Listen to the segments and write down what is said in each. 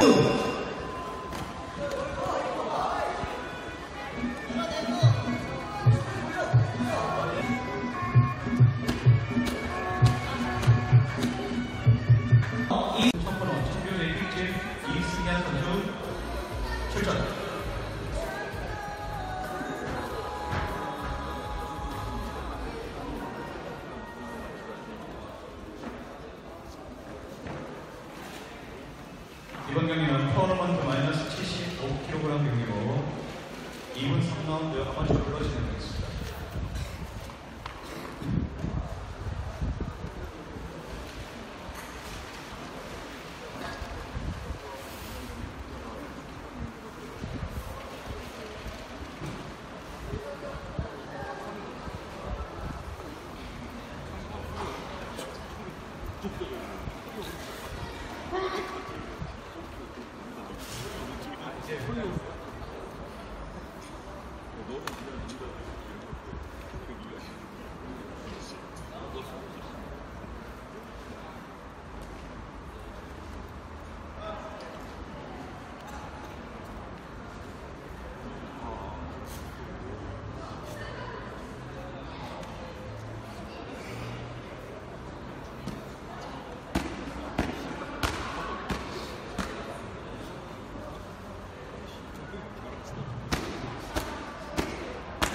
two. 2분 3라운드 아마추어로 진행하겠습니다.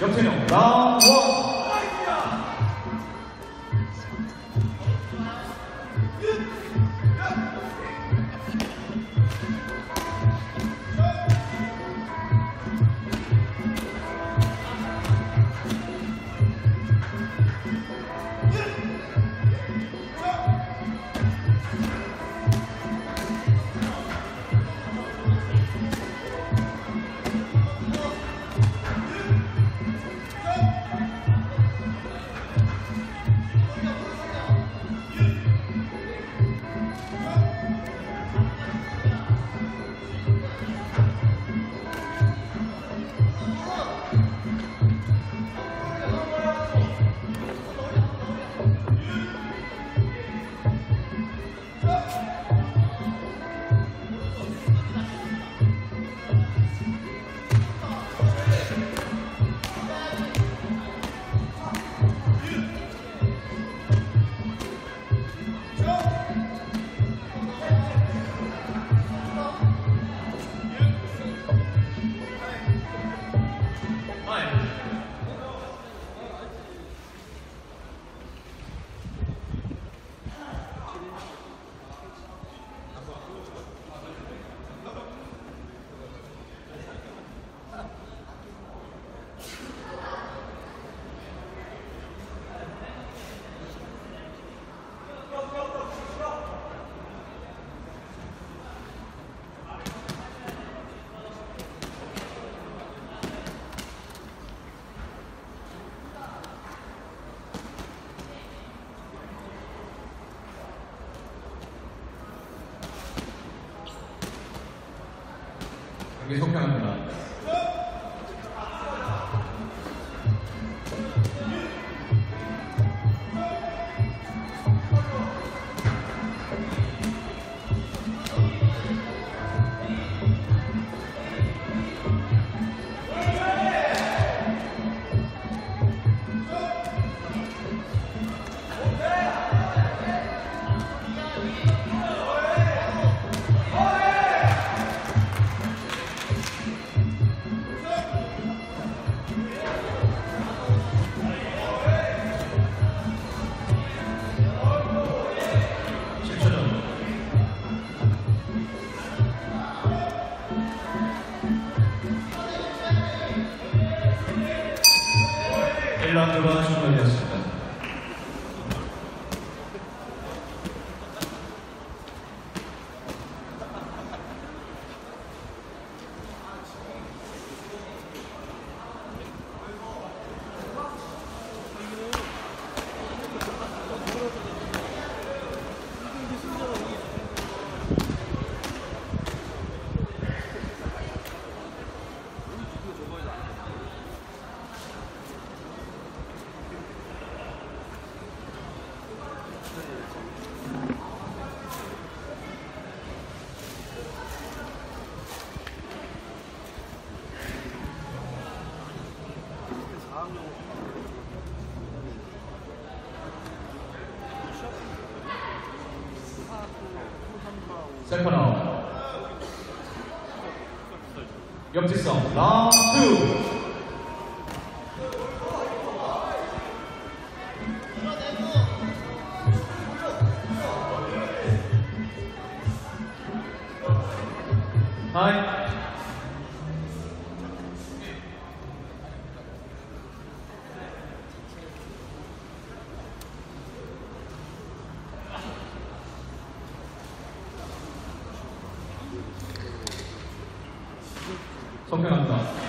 역태형 라운 드 1 경기 속행합니다. 라운드가 종료되었습니다. 세컨아웃. 역지성 라운드. 2 아, 속행합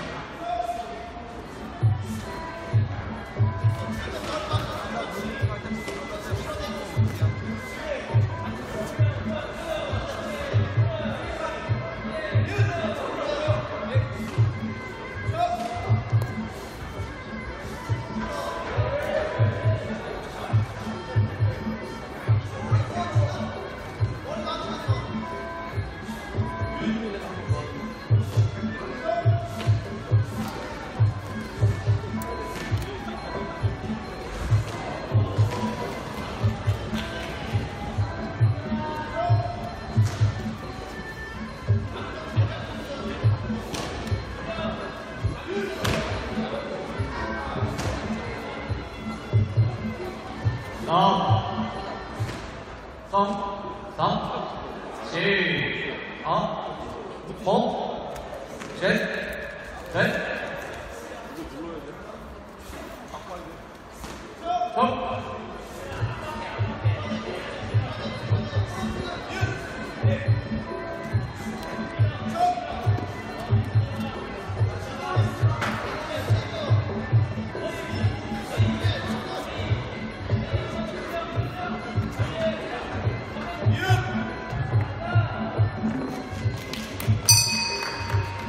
첫,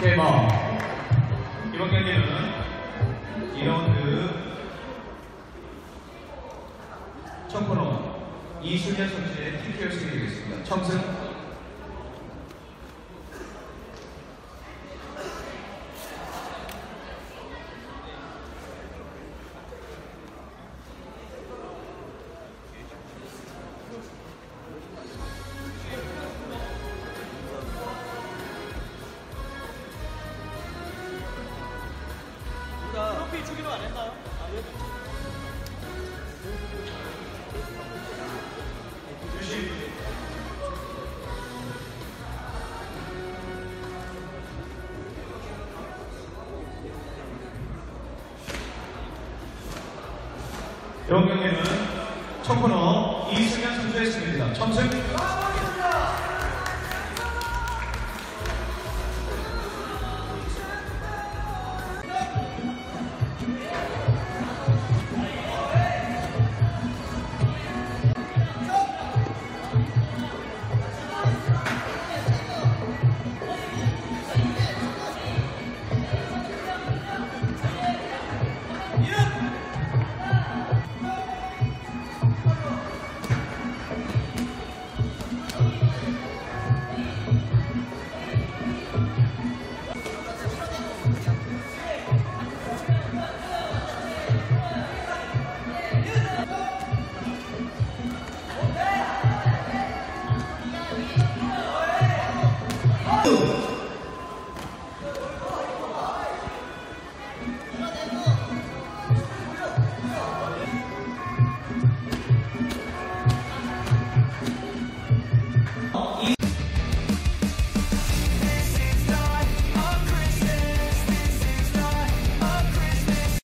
대박. 이번 이순현 선수의 TKO 승리 되겠습니다. 청승. 주기로 안 했나요? 아, 왜? 경기는 첫 코너 이승현 승리입니다. 청승.